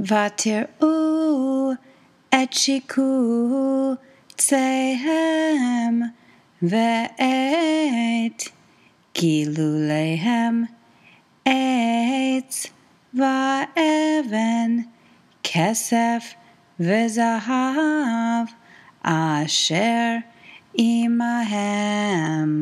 Vater u etchiku tsehem veet kilulehem eitz vaeven kesef vezahav asher imahem.